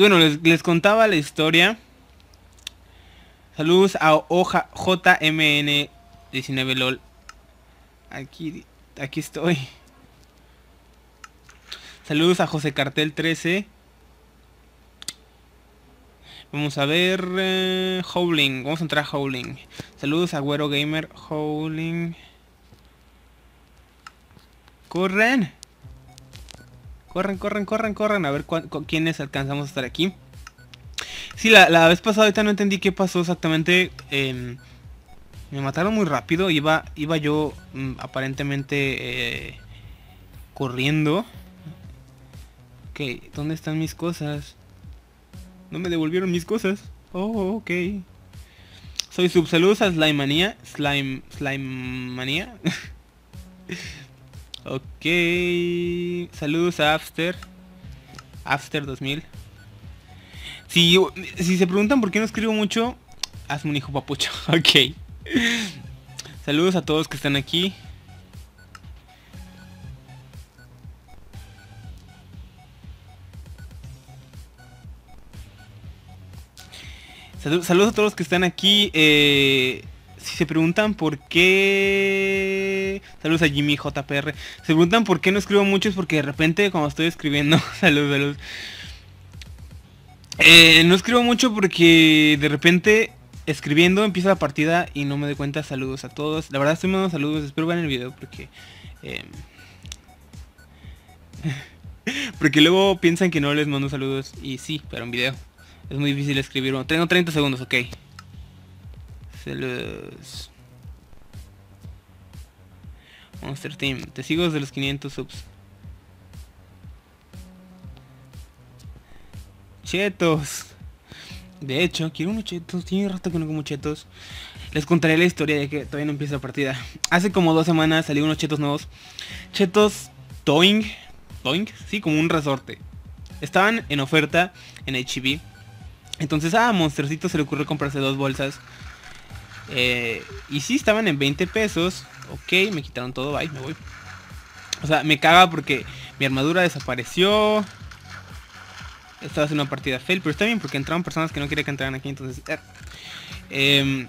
Bueno, les, les contaba la historia. Saludos a Oja JMN19LOL. Aquí, aquí estoy. Saludos a José Cartel 13. Vamos a ver eh, Howling. Vamos a entrar a Howling. Saludos a Güero Gamer. Howling. Corren. Corren, corren, corren, corren. A ver quiénes alcanzamos a estar aquí. Sí, la, la vez pasada ahorita no entendí qué pasó exactamente. em, me mataron muy rápido. Iba, iba yo mm, aparentemente eh, corriendo. Ok, ¿dónde están mis cosas? No me devolvieron mis cosas. Oh, ok. Soy subsaludos a Slime Manía. Slime. Slime Manía. Ok. Saludos a After. After 2000. Si, si se preguntan por qué no escribo mucho, hazme un hijo papucho. Ok. Saludos a todos que están aquí. Salu- saludos a todos los que están aquí. eh, si se preguntan por qué... Saludos a Jimmy JPR. Se preguntan por qué no escribo mucho es porque de repente cuando estoy escribiendo... saludos, saludos. Eh, no escribo mucho porque de repente escribiendo empieza la partida y no me doy cuenta. Saludos a todos. La verdad estoy mandando saludos. Espero vean el video porque... eh, porque luego piensan que no les mando saludos. Y sí, pero en video. Es muy difícil escribir. Tengo 30 segundos, ok. Saludos. Monster Team. Te sigo desde los 500 subs. Chetos. De hecho, quiero unos chetos. Tiene rato que no como chetos. Les contaré la historia de que todavía no empieza la partida. Hace como dos semanas salí unos chetos nuevos. Chetos Toing. Toing, sí, como un resorte. Estaban en oferta en HB. Entonces a Monstercito se le ocurrió comprarse dos bolsas. Eh, y sí, estaban en 20 pesos. Ok, me quitaron todo, bye, me voy. O sea, me caga porque mi armadura desapareció. Estaba haciendo una partida fail, pero está bien porque entraron personas que no quería que entraran aquí, entonces... eh. Em,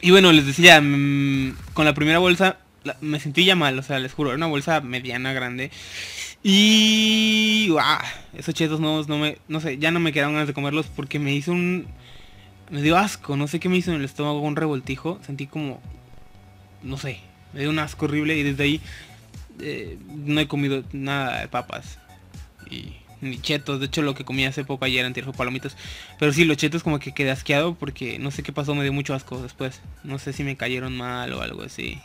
y bueno, les decía, mm, con la primera bolsa me sentí ya mal, o sea, les juro, era una bolsa mediana, grande. Y... ¡guau! Esos chetos nuevos no me... No sé, ya no me quedaron ganas de comerlos porque me hizo un... Me dio asco, no sé qué me hizo en el estómago, un revoltijo. Sentí como... No sé, me dio un asco horrible y desde ahí eh, no he comido nada de papas. Y ni chetos, de hecho lo que comí hace poco ayer anterior fue palomitas. Pero sí, los chetos como que quedé asqueado porque no sé qué pasó, me dio mucho asco después. No sé si me cayeron mal o algo así.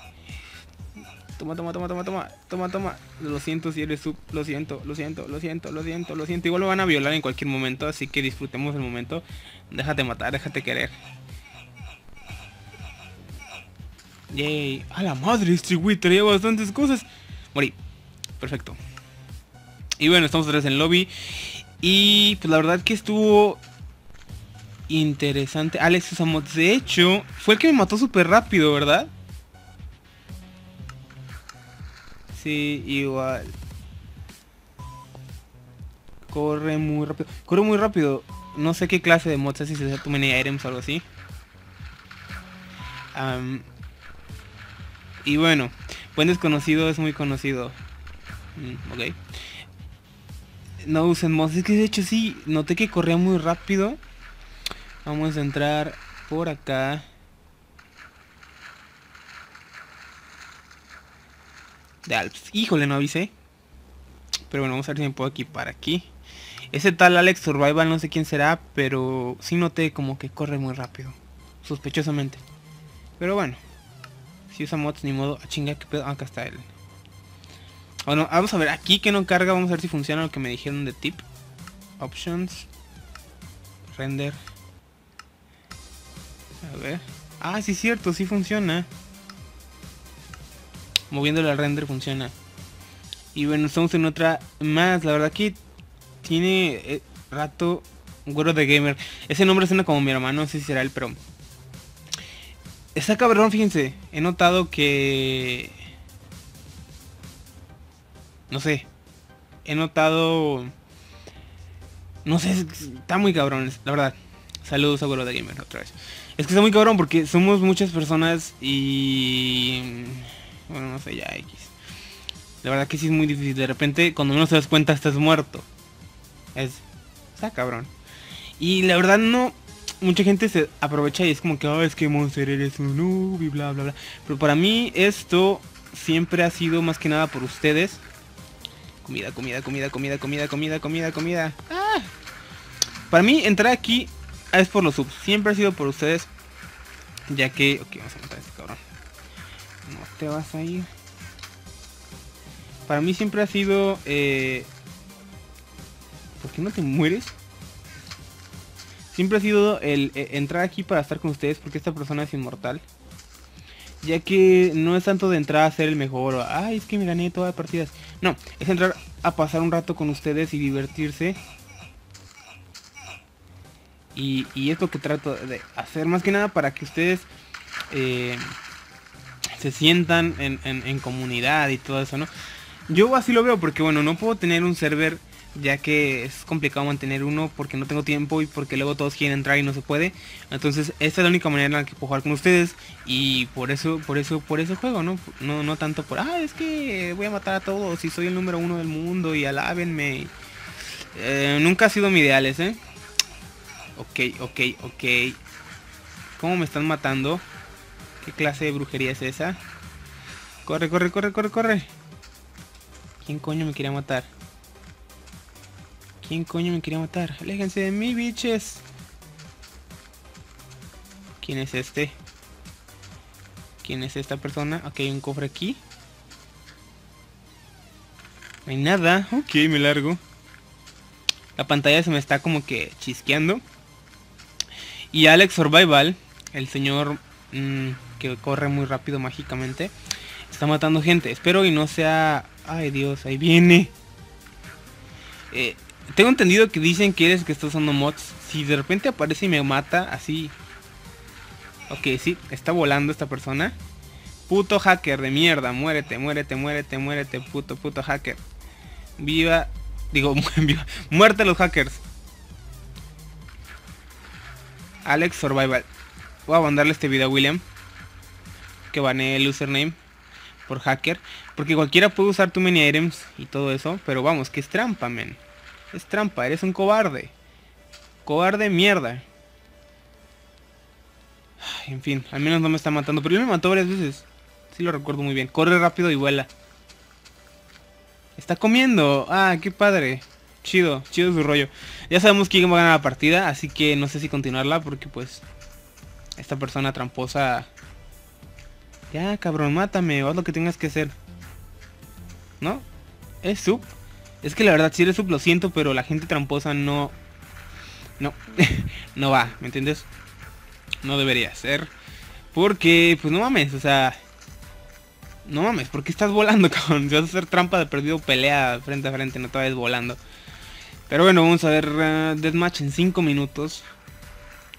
Toma, toma, toma, toma, toma, toma, toma. Lo siento si eres sub, lo siento, lo siento, lo siento, lo siento, lo siento. Igual me van a violar en cualquier momento, así que disfrutemos el momento. Déjate matar, déjate querer. Yay. A la madre, güey traía bastantes cosas. Morí. Perfecto. Y bueno, estamos otra vez en el lobby. Y pues la verdad que estuvo interesante. Alex Usamots, de hecho, fue el que me mató súper rápido, ¿verdad? Sí, igual. Corre muy rápido. Corre muy rápido. No sé qué clase de mods es, si se tu mini items o algo así. Y bueno, buen desconocido es muy conocido. Mm, ok. No usen mods. Es que de hecho sí, noté que corría muy rápido. Vamos a entrar por acá. De Alps. Híjole, no avisé. Pero bueno, vamos a ver si me puedo equipar aquí. Ese tal Alex Survival no sé quién será, pero sí noté como que corre muy rápido. Sospechosamente. Pero bueno. Si usa mods ni modo. A chinga que pedo. Ah, acá está él. Bueno, vamos a ver aquí que no carga. Vamos a ver si funciona lo que me dijeron de tip. Options. Render. A ver. Ah, sí es cierto, sí funciona. Moviéndole al render funciona. Y bueno, estamos en otra más. La verdad que tiene eh, rato güero de gamer. Ese nombre suena como mi hermano, no sé si será él, pero... Está cabrón, fíjense. He notado que... No sé. He notado No sé, está muy cabrón, la verdad. Saludos, abuelo de gamer, otra vez. Es que está muy cabrón porque somos muchas personas y... Bueno, no sé, ya X. La verdad que sí es muy difícil. De repente, cuando no te das cuenta, estás muerto. Es... Está cabrón. Y la verdad no... Mucha gente se aprovecha y es como que, oh, es que Monster eres un noob y bla, bla, bla. Pero para mí esto siempre ha sido más que nada por ustedes. Comida, comida, comida, comida, comida, comida, comida, comida. ¡Ah! Para mí entrar aquí es por los subs. Siempre ha sido por ustedes. Ya que... Ok, vamos a matar a este cabrón. Te vas a ir. Para mí siempre ha sido... Eh... ¿Por qué no te mueres? Siempre ha sido el eh, entrar aquí para estar con ustedes porque esta persona es inmortal. Ya que no es tanto de entrar a ser el mejor o, ay, es que me gané todas las partidas. No, es entrar a pasar un rato con ustedes y divertirse y, es lo que trato de hacer más que nada para que ustedes eh, se sientan en, comunidad y todo eso, ¿no? Yo así lo veo porque bueno, no puedo tener un server ya que es complicado mantener uno porque no tengo tiempo y porque luego todos quieren entrar y no se puede. Entonces, esta es la única manera en la que puedo jugar con ustedes y por eso, por eso, por eso juego, ¿no? No, no tanto por, ah, es que voy a matar a todos y soy el número uno del mundo y alábenme. Eh, nunca ha sido mi ideal ese. Ok, ok, ok. ¿Cómo me están matando? ¿Qué clase de brujería es esa? Corre, corre, corre, corre, corre. ¿Quién coño me quería matar? ¿Quién coño me quería matar? Aléjense de mí, biches. ¿Quién es este? ¿Quién es esta persona? Ok, hay un cofre aquí. No hay nada. Ok, me largo. La pantalla se me está como que chisqueando. Y Alex Survival, el señor mm, que corre muy rápido mágicamente, está matando gente. Espero y no sea... Ay Dios, ahí viene. Eh, tengo entendido que dicen que eres que está usando mods. Si de repente aparece y me mata, así... Ok, sí, está volando esta persona. Puto hacker de mierda, muérete, muérete, muérete, muérete, puto, puto hacker. Viva, digo, viva, muerte a los hackers. Alex Survival. Voy a mandarle este video a William. Que el username por hacker. Porque cualquiera puede usar tu mini items y todo eso. Pero vamos, que es trampa, men. Es trampa, eres un cobarde. Cobarde mierda. en fin, al menos no me está matando. Pero él me mató varias veces. Sí lo recuerdo muy bien. Corre rápido y vuela. Está comiendo. Ah, qué padre. Chido, chido su rollo. Ya sabemos quién va a ganar la partida, así que no sé si continuarla porque pues esta persona tramposa... Ya, cabrón, mátame, haz lo que tengas que hacer. ¿No? ¿Es sub? Es que la verdad, si eres sub lo siento, pero la gente tramposa no... No, no va, ¿me entiendes? No debería ser. Porque, pues no mames, o sea... No mames, ¿por qué estás volando, cabrón? Si vas a hacer trampa de perdido pelea frente a frente, no te vayas volando. Pero bueno, vamos a ver uh, en 5 minutos.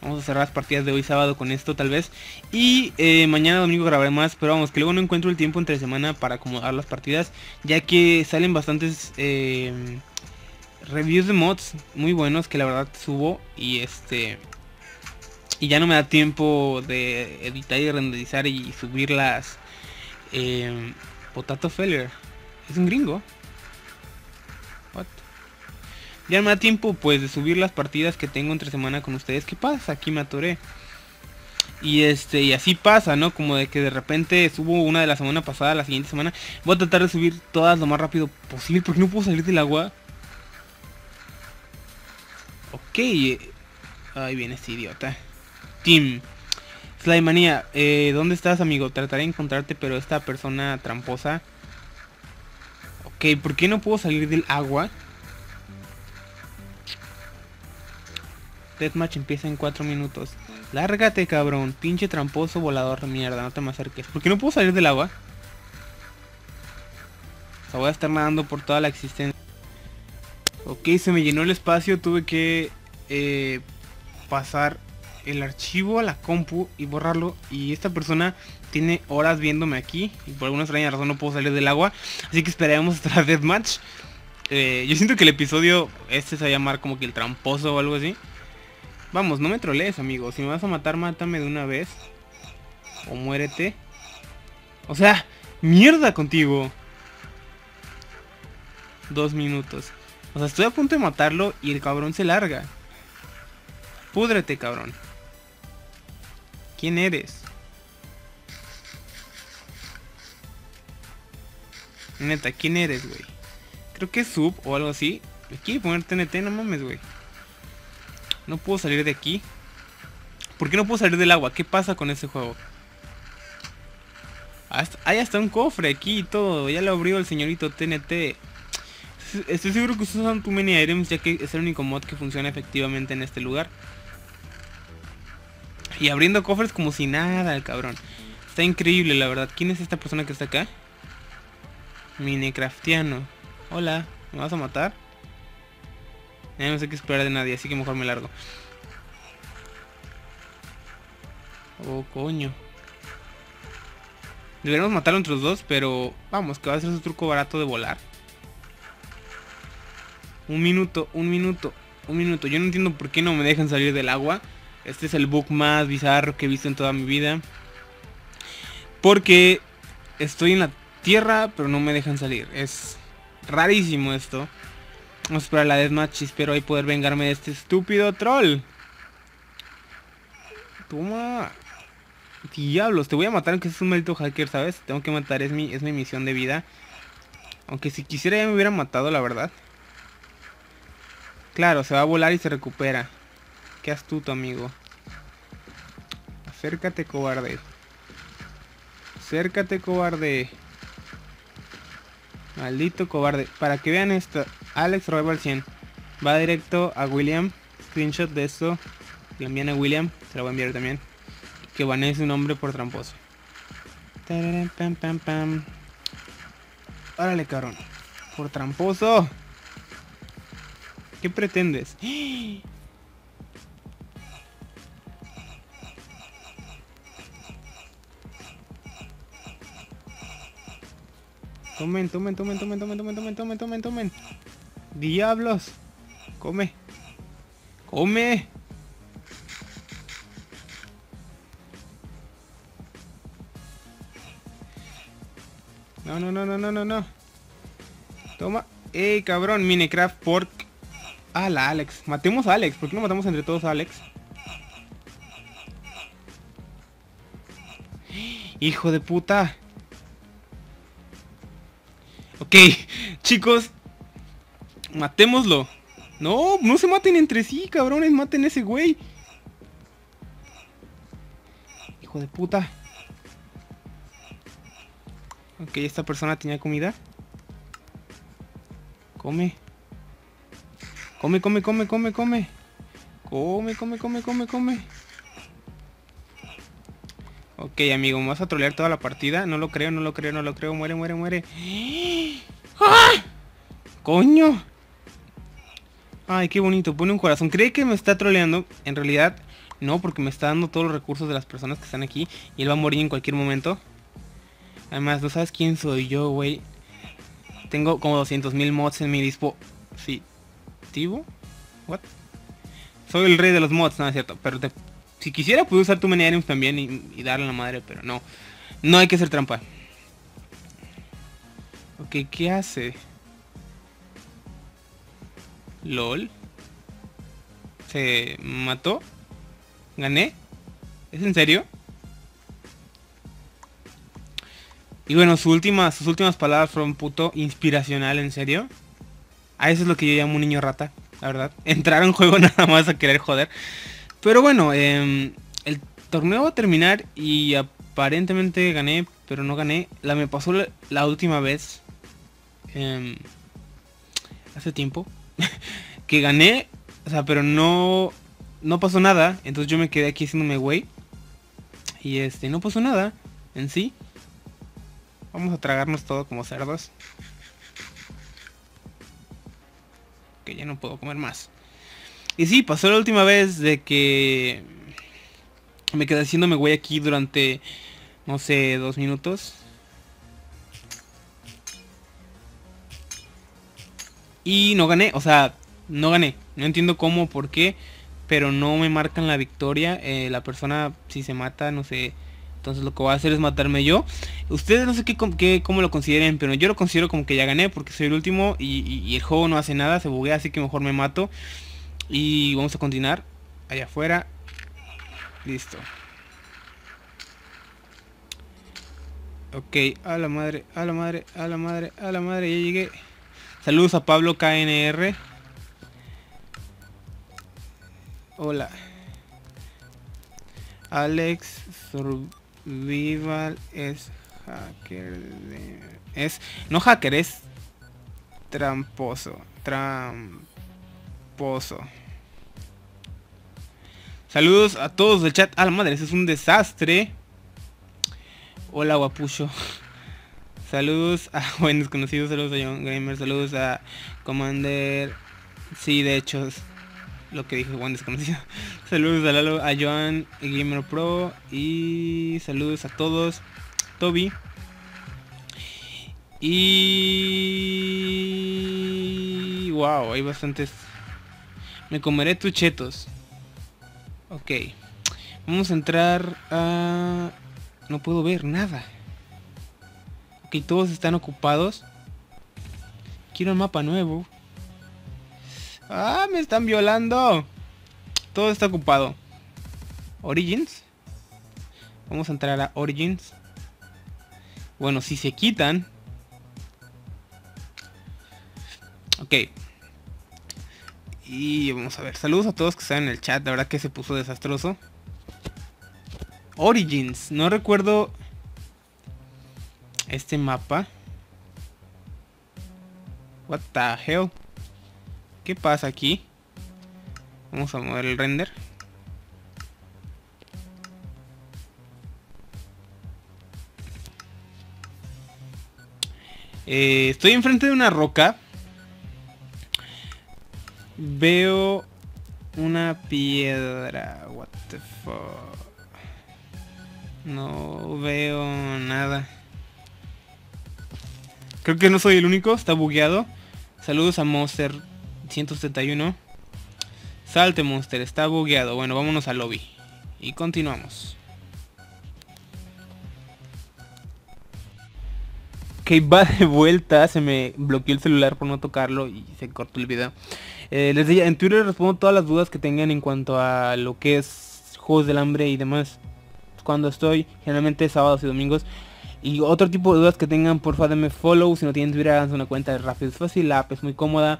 Vamos a cerrar las partidas de hoy sábado con esto tal vez. Y eh, mañana domingo grabaré más. Pero vamos, que luego no encuentro el tiempo entre semana para acomodar las partidas. Ya que salen bastantes eh, reviews de mods muy buenos que la verdad subo. Y este... Y ya no me da tiempo de editar y renderizar y subir las... Eh, Potato Feller. Es un gringo. Ya me da tiempo pues de subir las partidas que tengo entre semana con ustedes. ¿Qué pasa? Aquí me atoré. Y este, y así pasa, ¿no? Como de que de repente subo una de la semana pasada, la siguiente semana. Voy a tratar de subir todas lo más rápido posible porque no puedo salir del agua. Ok. Ahí viene este idiota. Team. Slimanía, eh, ¿dónde estás, amigo? Trataré de encontrarte, pero esta persona tramposa. Ok, ¿por qué no puedo salir del agua? Deathmatch empieza en 4 minutos. Lárgate, cabrón. Pinche tramposo volador de mierda. No te me acerques. ¿Por qué no puedo salir del agua? O sea, voy a estar nadando por toda la existencia. Ok, se me llenó el espacio. Tuve que eh, pasar el archivo a la compu y borrarlo. Y esta persona tiene horas viéndome aquí. Y por alguna extraña razón no puedo salir del agua. Así que esperaremos hasta Deathmatch. Eh, yo siento que el episodio este se va a llamar como que el tramposo o algo así. Vamos, no me trolees, amigo. Si me vas a matar, mátame de una vez. O muérete. O sea, mierda contigo. Dos minutos. O sea, estoy a punto de matarlo y el cabrón se larga. Púdrete, cabrón. ¿Quién eres? Neta, ¿quién eres, güey? Creo que es sub o algo así. Me quiere poner TNT, no mames, güey. No puedo salir de aquí. ¿Por qué no puedo salir del agua? ¿Qué pasa con ese juego? Hasta, hay un cofre aquí y todo. Ya lo abrió el señorito TNT. Estoy seguro que usan tu mini items ya que es el único mod que funciona efectivamente en este lugar. Y abriendo cofres como si nada, el cabrón. Está increíble, la verdad. ¿Quién es esta persona que está acá? Minecraftiano. Hola, ¿me vas a matar? No sé qué esperar de nadie, así que mejor me largo. Oh, coño. Deberíamos matar a otros dos, pero vamos, que va a ser su truco barato de volar. Un minuto, un minuto, un minuto. Yo no entiendo por qué no me dejan salir del agua. Este es el bug más bizarro que he visto en toda mi vida. Porque estoy en la tierra, pero no me dejan salir. Es rarísimo esto. Vamos a esperar la deathmatch y espero ahí poder vengarme de este estúpido troll. Toma. Diablos, te voy a matar aunque es un maldito hacker, ¿sabes? Tengo que matar, es mi, es mi misión de vida. Aunque si quisiera ya me hubiera matado, la verdad. Claro, se va a volar y se recupera. Qué astuto, amigo. Acércate, cobarde. Acércate, cobarde. Maldito cobarde. Para que vean esto, Alex Rival 100 va directo a William. Screenshot de esto. Le envían a William. Se lo voy a enviar también. Que banee su nombre por tramposo. Pam, pam, pam. Órale, cabrón. Por tramposo. ¿Qué pretendes? Tomen, tomen, tomen, tomen, tomen, tomen, tomen, tomen, tomen, tomen. Diablos. Come. Come. No, no, no, no, no, no, no. Toma. Ey, cabrón, Minecraft Pork. Ah, la Alex. Matemos a Alex. ¿Por qué no matamos entre todos a Alex? Hijo de puta. Ok, chicos, matémoslo. No, no se maten entre sí, cabrones, maten a ese güey. Hijo de puta. Ok, esta persona tenía comida. Come. Come, come, come, come, come. Come, come, come, come, come. Ok, amigo, ¿me vas a trolear toda la partida? No lo creo, no lo creo, no lo creo. Muere, muere, muere. ¡Ah! ¡Coño! Ay, qué bonito. Pone un corazón. ¿Cree que me está troleando? En realidad, no, porque me está dando todos los recursos de las personas que están aquí. Y él va a morir en cualquier momento. Además, ¿no sabes quién soy yo, güey? Tengo como 200.000 mods en mi dispositivo. ¿What? Soy el rey de los mods, no es cierto. Pero te si quisiera puedo usar tu Items también y, darle a la madre, pero no. No hay que hacer trampa. Ok, ¿qué hace? LOL. ¿Se mató? ¿Gané? ¿Es en serio? Y bueno, sus últimas, sus últimas palabras fueron puto inspiracional, ¿en serio? A eso es lo que yo llamo un niño rata, la verdad. Entrar un juego nada más a querer joder. Pero bueno, em, el torneo va a terminar y aparentemente gané, pero no gané. La me pasó la, última vez, em, hace tiempo, que gané, o sea, pero no, no pasó nada. Entonces yo me quedé aquí haciéndome güey. Y este, no pasó nada en sí. Vamos a tragarnos todo como cerdos. Que ya no puedo comer más. Y sí, pasó la última vez de que me quedé haciéndome güey aquí durante, no sé, dos minutos. Y no gané, o sea, no gané. No entiendo cómo, por qué, pero no me marcan la victoria. Eh, la persona, si se mata, no sé. Entonces lo que voy a hacer es matarme yo. Ustedes no sé qué, cómo lo consideren, pero yo lo considero como que ya gané porque soy el último y, el juego no hace nada, se buguea, así que mejor me mato. Y vamos a continuar. Allá afuera. Listo. Ok, a la madre, a la madre, a la madre, a la madre, ya llegué. Saludos a Pablo KNR. Hola. Alex Survival es hacker es no hacker es tramposo tramposo saludos a todos del chat a la madre es un desastre hola guapucho saludos a buenos conocidos saludos a John Gamer saludos a Commander sí de hecho lo que dijo Juan desconocido. saludos a a Joan Gamer Pro y saludos a todos. Toby. Y wow, hay bastantes. Me comeré tus chetos. Ok. Vamos a entrar a... No puedo ver nada. Ok, todos están ocupados. Quiero un mapa nuevo. ¡Ah! ¡Me están violando! Todo está ocupado. Origins. Vamos a entrar a Origins. Bueno, si se quitan. Ok. Y vamos a ver. Saludos a todos que están en el chat. La verdad que se puso desastroso. Origins. No recuerdo este mapa. What the hell? ¿Qué pasa aquí? Vamos a mover el render. Eh, estoy enfrente de una roca. Veo una piedra. What the fuck. No veo nada. Creo que no soy el único, está bugueado. Saludos a Monster 171. Salte Monster, está bugueado. Bueno, vámonos al lobby. Y continuamos. Ok, va de vuelta. Se me bloqueó el celular por no tocarlo y se cortó el video. Eh, les decía, en Twitter respondo todas las dudas que tengan en cuanto a lo que es Juegos del Hambre y demás. Cuando estoy, generalmente sábados y domingos. Y otro tipo de dudas que tengan, porfa denme follow. Si no tienen Twitter, háganse una cuenta de rápido. Es fácil, la app es muy cómoda.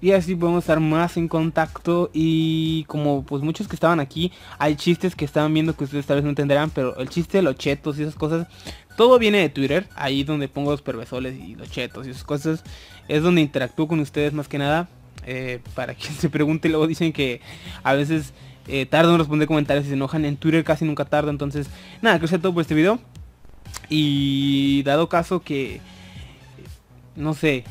Y así podemos estar más en contacto. Y como pues muchos que estaban aquí hay chistes que estaban viendo que ustedes tal vez no entenderán pero el chiste de los chetos y esas cosas todo viene de Twitter. Ahí donde pongo los pervesoles y los chetos y esas cosas. Es donde interactúo con ustedes más que nada eh, para quien se pregunte. Luego dicen que a veces eh, tardo en responder comentarios y se enojan. En Twitter casi nunca tardo entonces nada que sea todo por este video y dado caso que no sé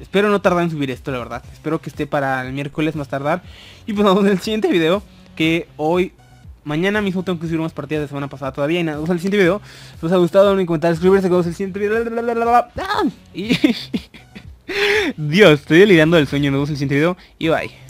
Espero no tardar en subir esto, la verdad. Espero que esté para el miércoles más tardar. Y pues nos vemos en el siguiente video. Que hoy, mañana mismo tengo que subir unas partidas de semana pasada todavía. Y nada, en el siguiente video. Si os ha gustado, en comentar, suscribirse, que el siguiente video. Y... Dios, estoy delirando del sueño. Nos vemos en el siguiente video. Y bye.